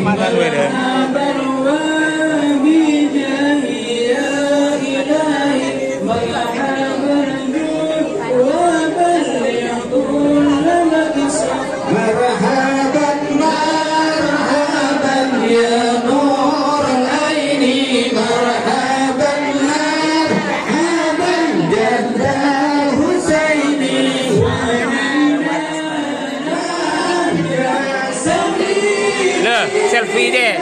慢点，慢点。セルフィーで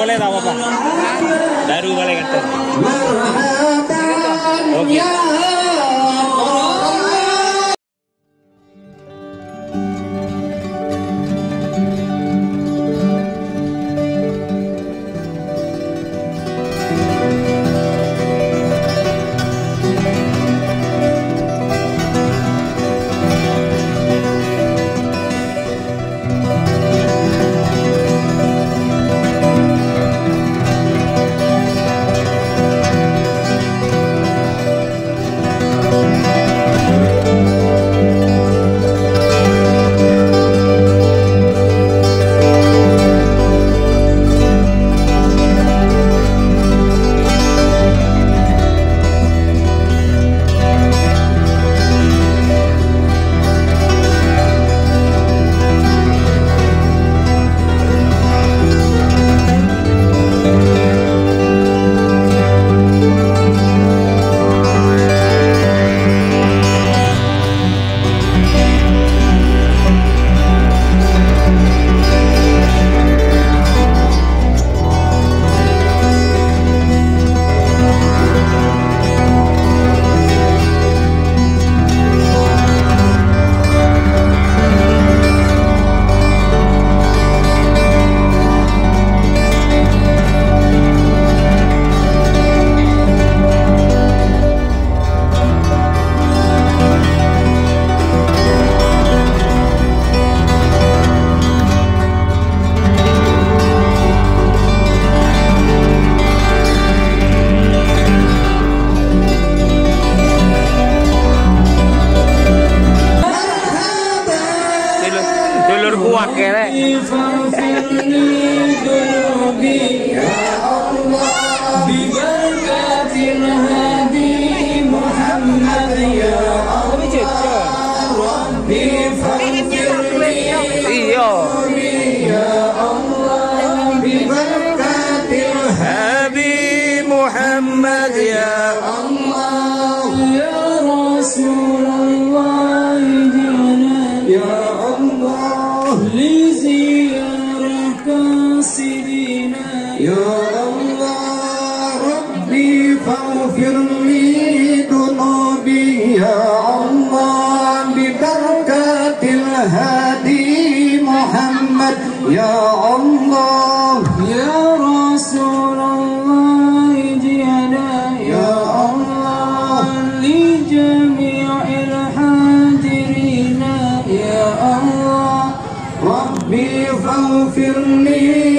boleh tak apa-apa? Baru boleh kata. Okey. dulur kuwak kere Muhammad ya Allah. Ya Rasul. يا الله ربي فاغفر لي ذنوبي يا الله ببركة الهادي محمد يا الله. يا رسول الله جنا يا الله. لجميع الحاضرين يا الله. ربي فاغفر لي